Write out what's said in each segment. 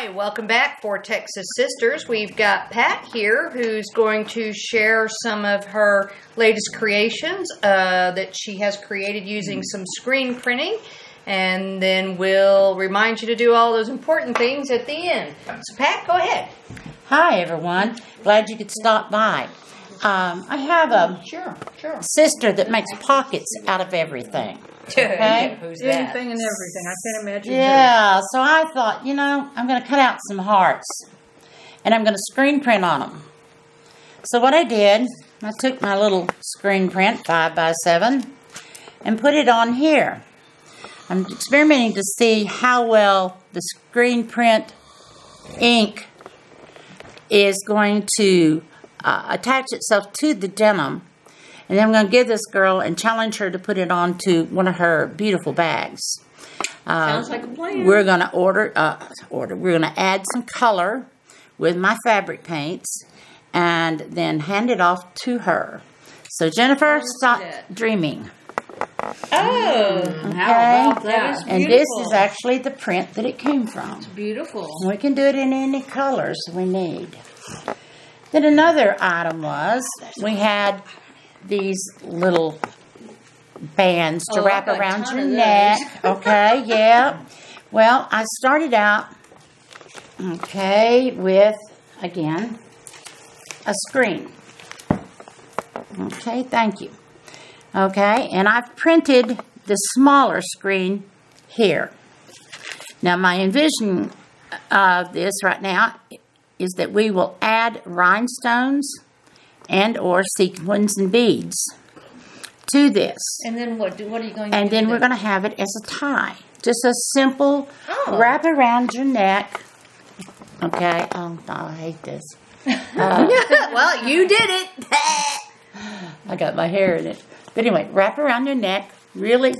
Hi, welcome back Four Texas Sisters. We've got Pat here who's going to share some of her latest creations uh, that she has created using some screen printing. And then we'll remind you to do all those important things at the end. So, Pat, go ahead. Hi, everyone. Glad you could stop by. Um, I have a Sure, sure. sister that makes pockets out of everything. Okay? Who's that? Anything and everything. I can't imagine. Yeah, so I thought, you know, I'm going to cut out some hearts and I'm going to screen print on them. So, what I did, I took my little screen print, 5 by 7 and put it on here. I'm experimenting to see how well the screen print ink is going to uh, attach itself to the denim. And then I'm going to give this girl and challenge her to put it onto one of her beautiful bags. Uh, Sounds like a plan. We're going to order, uh, order. We're going to add some color with my fabric paints, and then hand it off to her. So Jennifer, stop dreaming. Oh, How about that? And this is actually the print that it came from. It's beautiful. We can do it in any colors we need. Then another item was we had these little bands to Oh, wrap I've got a around your neck. Okay, yeah. Well, I started out, okay, with, again, a screen. Okay, thank you. Okay, and I've printed the smaller screen here. Now, my envision of this right now is that we will add rhinestones and or sequins and beads to this. And then what? do- What are you going? to And then we're going to have it as a tie. Just a simple Oh. wrap around your neck. Okay, um, oh, I hate this. Uh, well, you did it. I got my hair in it. But anyway, wrap around your neck. Really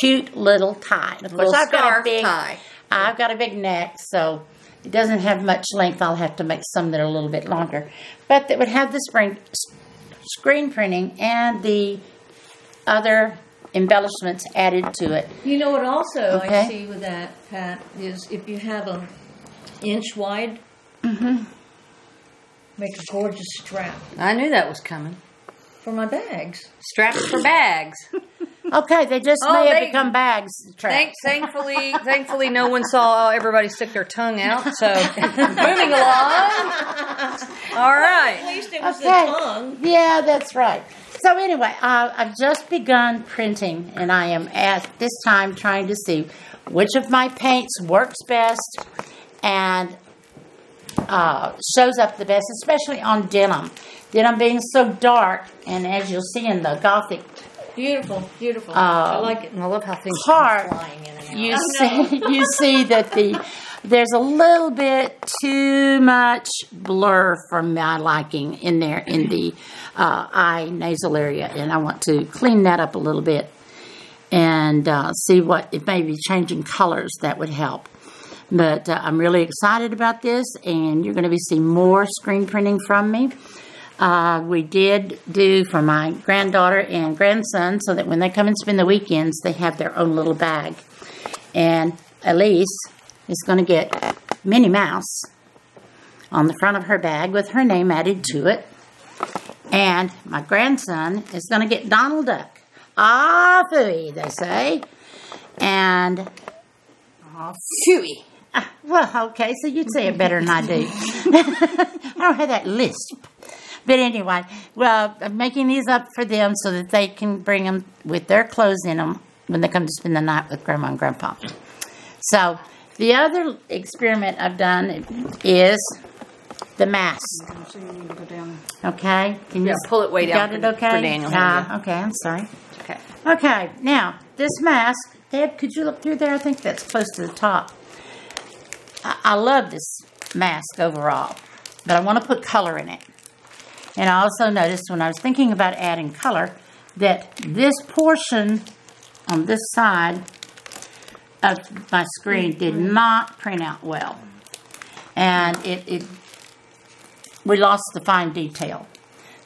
cute little tie. Of course, I've got a big, tie. I've got a big neck, so it doesn't have much length. I'll have to make some that are a little bit longer, but that would have the spring screen printing and the other embellishments added to it. You know what also Okay. I see with that, Pat, is if you have a inch wide, Mm-hmm. make a gorgeous strap I knew that was coming. for my bags. Straps for bags. Okay, they just Oh, may have become bags. Thank, thankfully, thankfully, no one saw everybody stick their tongue out. So, moving along. All At right. least it was Okay. the tongue. Yeah, that's right. So anyway, uh, I've just begun printing, and I am at this time trying to see which of my paints works best and uh, shows up the best, especially on denim. Denim being so dark, and as you'll see in the Gothic Beautiful, beautiful. Uh, I like it. I love how things are flying in and out. you see you see that the there's a little bit too much blur for my liking in there in the uh, eye nasal area, and I want to clean that up a little bit and uh, see what it may be changing colors that would help. But uh, I'm really excited about this, and you're going to be seeing more screen printing from me. Uh, we did do for my granddaughter and grandson so that when they come and spend the weekends, they have their own little bag. And Elise is going to get Minnie Mouse on the front of her bag with her name added to it. And my grandson is going to get Donald Duck. Ah, phooey, they say. And, ah, phooey. Ah, well, okay, so you'd say it better than I do. I don't have that lisp. But anyway, well, I'm making these up for them so that they can bring them with their clothes in them when they come to spend the night with Grandma and Grandpa. So, the other experiment I've done is the mask. So you need to go down. Okay? Can you Yeah, pull it way down Got it okay? for Daniel. Ah, okay, I'm sorry. Okay. Okay, now, this mask, Deb, could you look through there? I think that's close to the top. I, I love this mask overall, but I want to put color in it. And I also noticed when I was thinking about adding color that this portion on this side of my screen did not print out well. And it, it we lost the fine detail.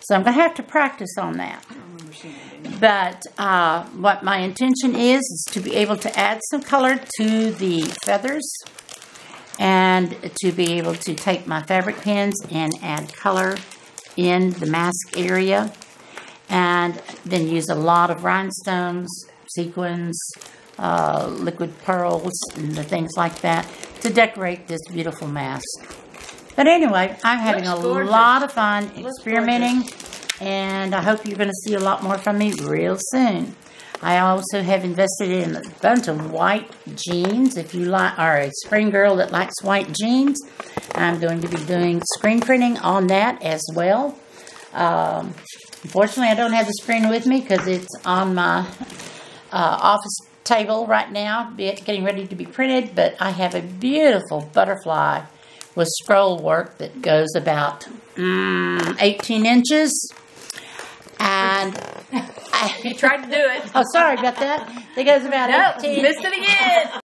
So I'm going to have to practice on that. But uh, what my intention is, is to be able to add some color to the feathers and to be able to take my fabric pins and add color in the mask area and then use a lot of rhinestones, sequins, uh, liquid pearls, and the things like that to decorate this beautiful mask. But anyway, I'm having Looks a gorgeous. lot of fun experimenting, and I hope you're going to see a lot more from me real soon. I also have invested in a bunch of white jeans. If you like, are a spring girl that likes white jeans, I'm going to be doing screen printing on that as well. Um, unfortunately, I don't have the screen with me because it's on my uh, office table right now, getting ready to be printed. But I have a beautiful butterfly with scroll work that goes about mm, 18 inches. And You tried to do it. oh, sorry about that. It goes about No, 18. missed it again.